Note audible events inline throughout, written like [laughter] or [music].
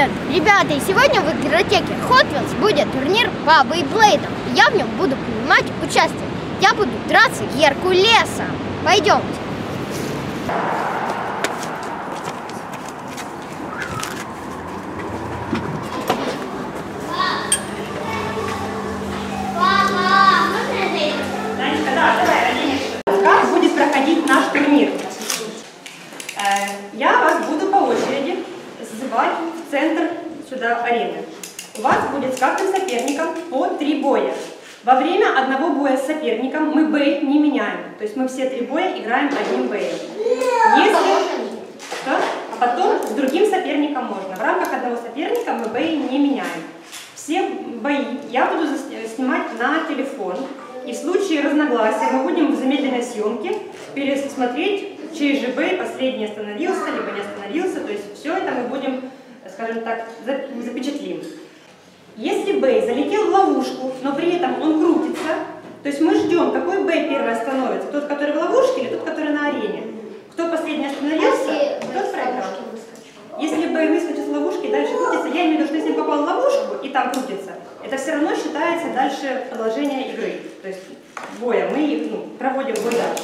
Привет, ребята! И сегодня в игротеке Hot Wheels будет турнир по бейблейдам. Я в нем буду принимать участие. Я буду драться Геркулесом. Пойдемте. Каждым соперником по три боя. Во время одного боя с соперником мы бей не меняем. То есть мы все три боя играем одним боем. Если... Что? А потом с другим соперником можно. В рамках одного соперника мы бои не меняем. Все бои я буду снимать на телефон. И в случае разногласия мы будем в замедленной съемке пересмотреть, чей же бей последний остановился, либо не остановился. То есть все это мы будем, скажем так, за- запечатлим. Если бей залетел в ловушку, но при этом он крутится, то есть мы ждем, какой бей первый остановится, тот, который в ловушке или тот, который на арене. Кто последний остановился, тот проиграл. Если бей выскочит с ловушки и дальше крутится, я имею в виду, что если попал в ловушку и там крутится, это все равно считается дальше продолжение игры. То есть боя, мы ну, проводим бой дальше.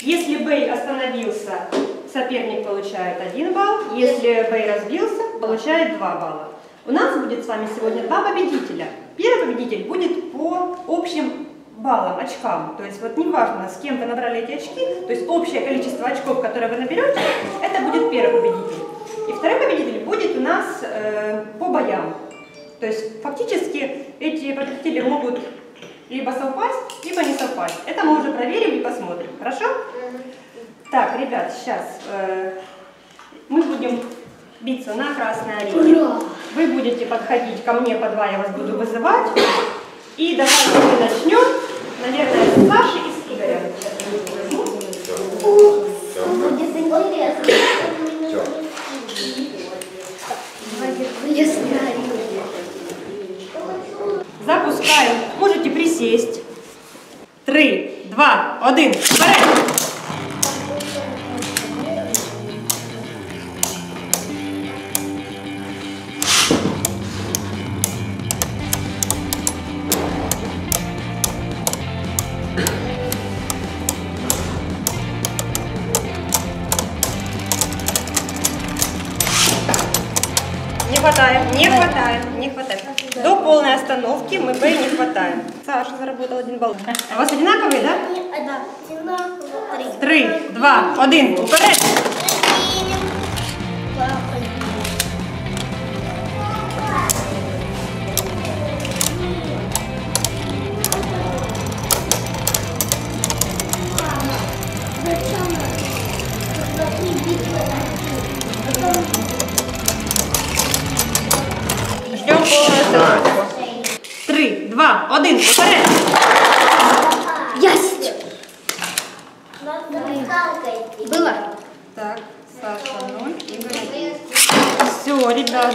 Если бей остановился, соперник получает один балл. Если бей разбился, получает два балла. У нас будет с вами сегодня два победителя. Первый победитель будет по общим баллам, очкам. То есть вот неважно, с кем вы набрали эти очки, то есть общее количество очков, которое вы наберете, это будет первый победитель. И второй победитель будет у нас э, по боям. То есть фактически эти победители могут либо совпасть, либо не совпасть. Это мы уже проверим и посмотрим. Хорошо? Так, ребят, сейчас э, мы будем биться на красной арене. Вы будете подходить ко мне по два, я вас буду вызывать. И давайте мы начнем, наверное, с Саши и с Игоря. Будет интересно. Запускаем. Можете присесть. Три, два, один. Вперед! Не хватает, не хватает, не хватает. До полной остановки мы бы не хватаем. Саша заработал один балл. А у вас одинаковые, да? Три, два, один. Вперед! Два, один. Вперед! Есть! Было? Так, Саша ноль, Игорь один. Все, ребят.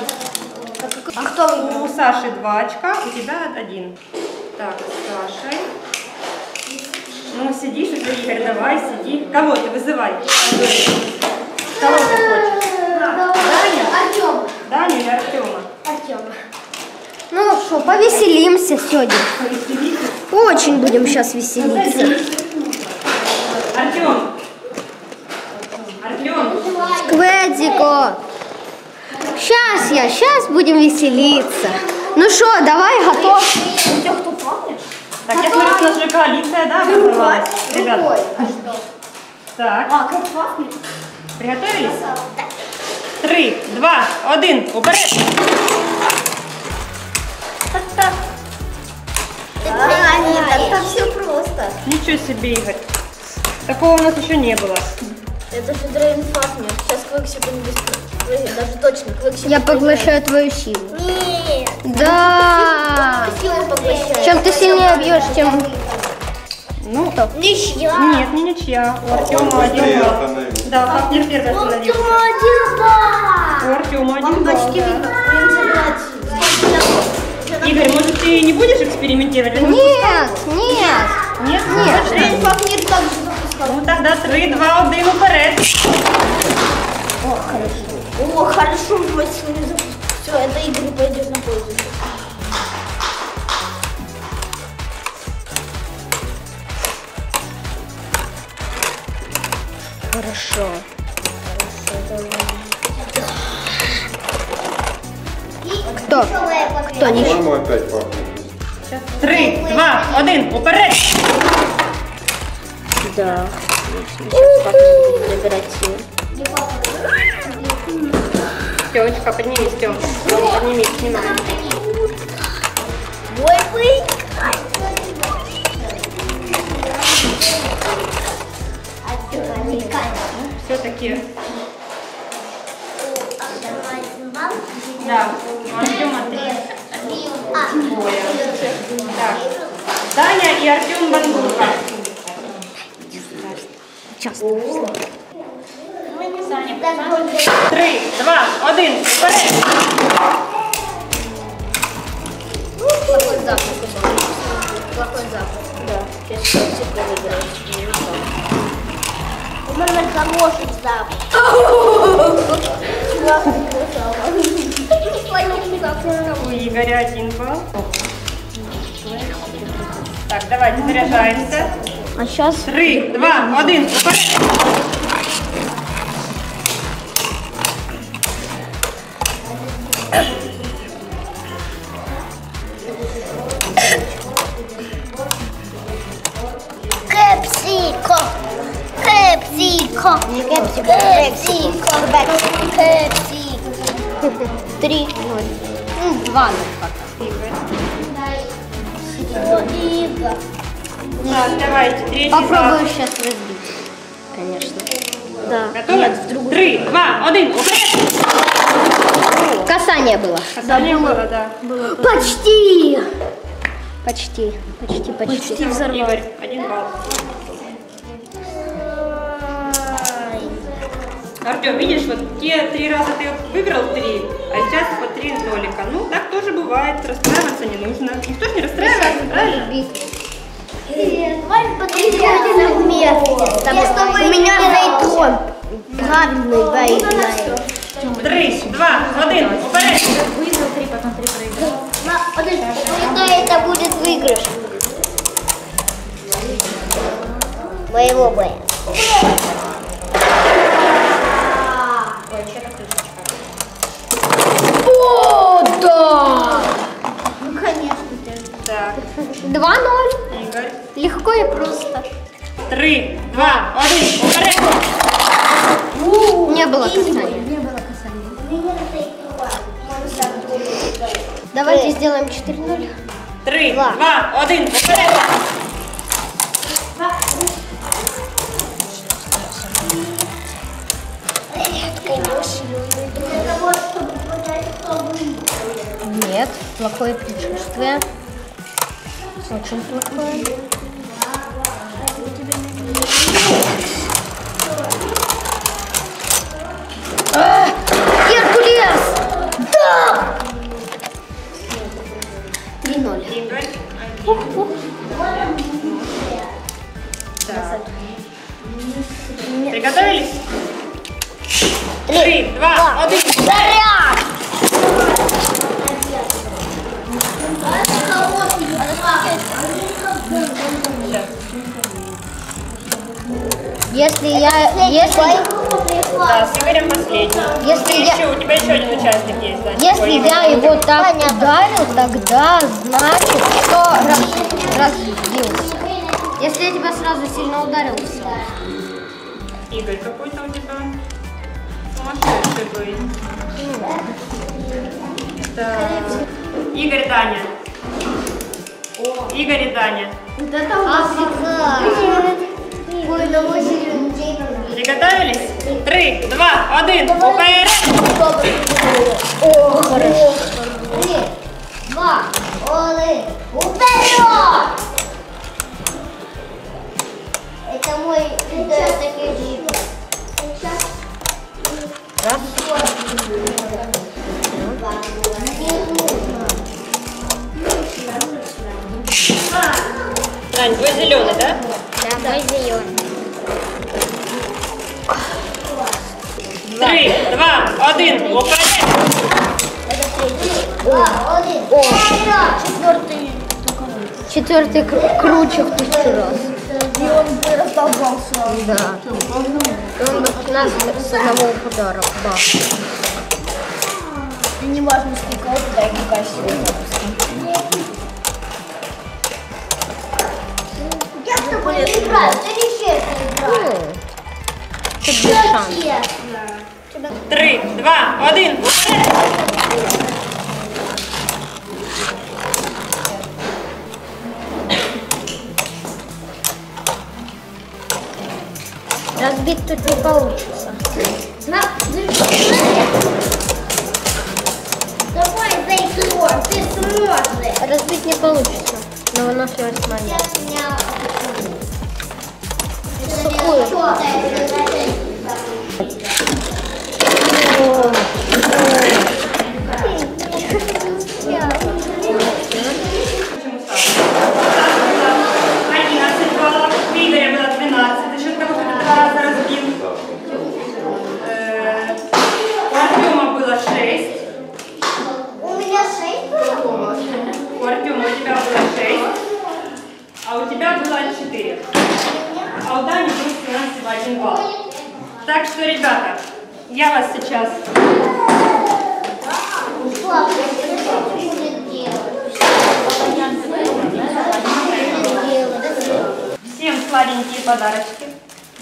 А кто? У Саши два очка, у тебя один. Так, с Сашей. Ну, сидишь уже, Игорь, давай, сиди. Кого ты вызывай? Кого ты хочешь? Артем. Даню или Артема? Артем. Ну что, повеселимся сегодня. Очень будем сейчас веселиться. Артем. Артем. Скведико. Сейчас я, сейчас будем веселиться. Ну что, давай, готов? Так, я смотрю, у нас же коалиция, да, образовалась? Ребят, так, А, как пахнет? приготовились? Три, два, один, вперед! Это все просто. Ничего себе, Игорь. Такого у нас еще не было. Это же Дрейнфафнер. Сейчас Квиксип не быстро. Даже точно Квиксип. Я поглощаю твою силу. Нет. Да. Силу поглощаю. Чем ты сильнее бьешь, тем... Ну, Ничья. нет, не ничья. У Артема один балл. Да, Фафнер первый остановился. один балл. У Артема один Он балл, почти да. Игорь, может, ты не будешь экспериментировать? Нет, нет. Нет? Нет. Дрейнфафнер также запускал. Ну тогда три, два, один, вперед. О, хорошо, мой сын Все, это Игорь пойдет на пользу. Хорошо. Кто? Кто не По-моему, опять пахнет. Три, два, один, уперед! Да. Сейчас забирать силы. Тёмочка, поднимись, Тём. Тём, поднимись, снимай. Мой вы. Все-таки, да, три. Двое. Так. Таня и Артем Бандурка. Три, два, один, вперед! Плохой запах. Плохой запах. Да. Сейчас все выиграет. У меня хороший запах. [laughs] У Игоря один балл. Так, давайте заряжаемся. А сейчас Три, два, один, вперед! Кепсико. Кепсико. Кепсико, кепсико. Кепсико. Три, ноль. Ну, два ноль пока. Игорь. Так, давайте, третий Попробую сейчас разбить. Конечно. Да. Готовы? Три, два, один! Касание было. Касание было, да. Почти. Почти. Почти, почти. Почти взорвал. Игорь, один балл. Артем, видишь, вот те три раза ты выиграл три, а сейчас по три нолика. Ну, так тоже бывает, расстраиваться не нужно. Никто же не расстраивается, правильно? Давай подвигаться вместе. У меня зайтрон. Правильный выиграет. Три, два, один, вперед! Когда это будет выигрыш? Моего боя. О, да! Ну, конечно. Так, Два ноль. Игорь. Легко и просто. Три, два, один, вперед! Не было касания. Давайте сделаем 4-0. Три, два, один, вперед! Нет, плохое предчувствие. Очень плохое. А, Геркулес! Да! 3-0. Игорь. один. Так. Приготовились? Три, два, один. Заряд! Если я... Если, Да, с Игорем последний. Если Ты я- еще, у тебя еще один участник есть, да? если Ой, я Игорь. его так ударил, тогда значит, что раз- разбился. Если я тебя сразу сильно ударил, все. Игорь, какой-то у тебя сумасшедший был. Так. Игорь, Таня. Игорь и Таня. Приготовились? Три, два, один, вперед! О, хорошо. Три, два, один, вперед! Это мой, такой джип. Тань, твой зеленый, да? Три, два, один. О, Четвертый. четвертый кру- круче в тысячу раз. И он бы раздолбался. Да. И он бы нас с одного удара. Бах. И не важно, сколько вот да, и какая сила. Я с тобой не играю, ты нечестно играешь. Тут без шансов. Три, два, один. Разбить тут не получится. Давай, Зайкор, ты сможешь. Разбить не получится. Но 我坐在这个在 один балл. Так что, ребята, я вас сейчас всем сладенькие подарочки.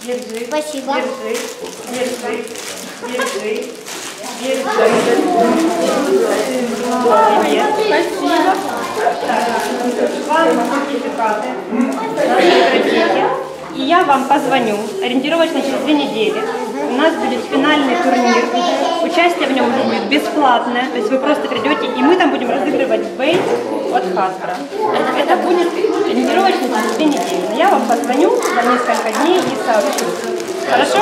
Держи. Спасибо. Держи. Держи. Держи. Держи. Привет. Вам позвоню ориентировочно через две недели. У нас будет финальный турнир. Участие в нем уже будет бесплатное. То есть вы просто придете, и мы там будем разыгрывать бейт от Хаспера. Это будет ориентировочно через две недели. Но я вам позвоню за несколько дней и сообщу. Хорошо?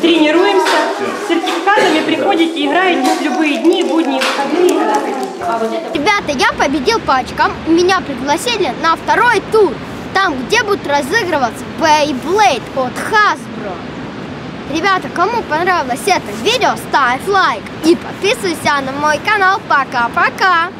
Тренируемся. С сертификатами приходите, играете в любые дни, будни, выходные. Ребята, я победил по очкам. Меня пригласили на второй тур. Там, где будет разыгрываться Beyblade от Hasbro. Ребята, кому понравилось это видео, ставь лайк и подписывайся на мой канал. Пока-пока!